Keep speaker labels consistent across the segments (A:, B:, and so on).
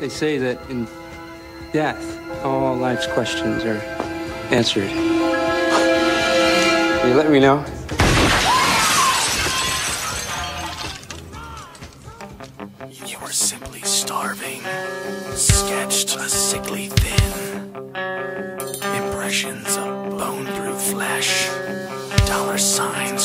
A: They say that in death, all life's questions are answered. Will you let me know?
B: You were simply starving, sketched a sickly thin. Impressions of bone through flesh, dollar signs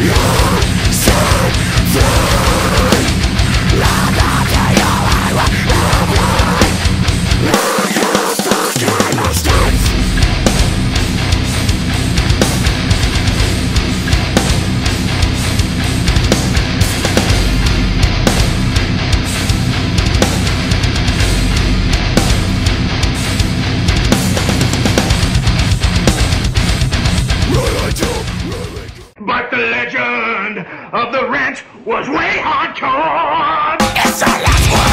C: But was way hardcore.
B: It's our last one!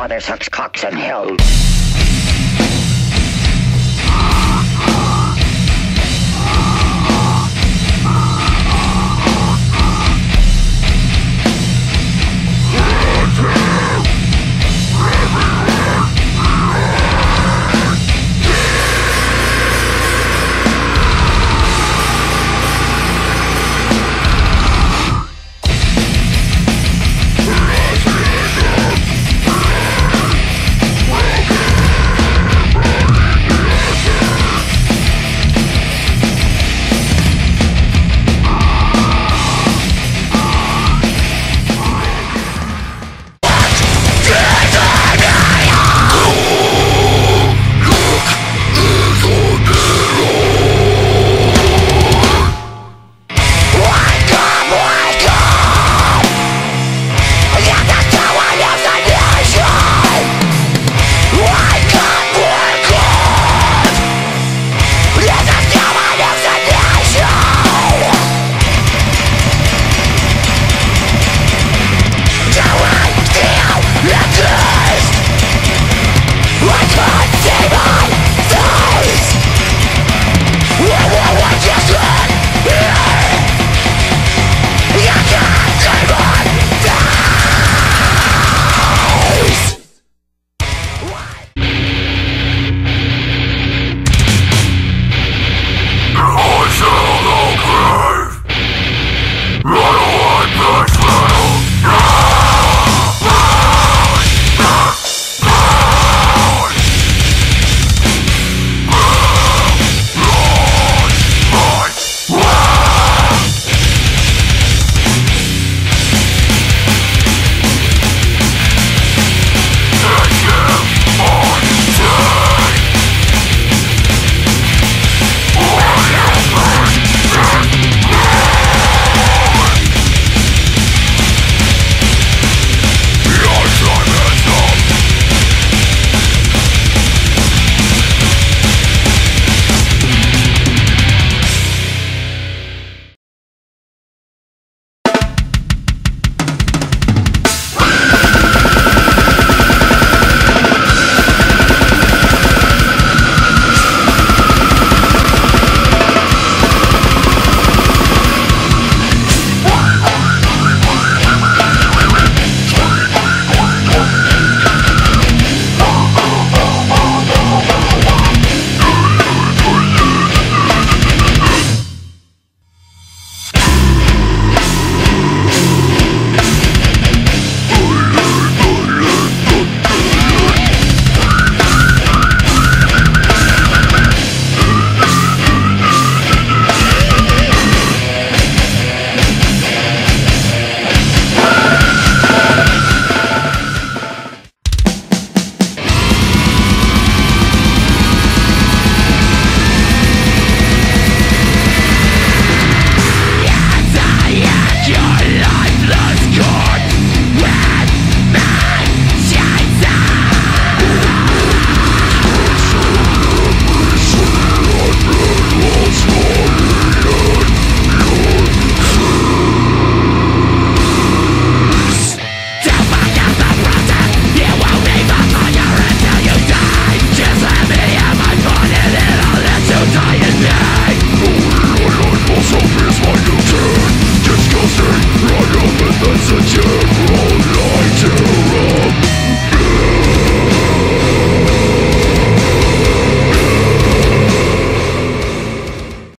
D: Mother sucks cocks in hell.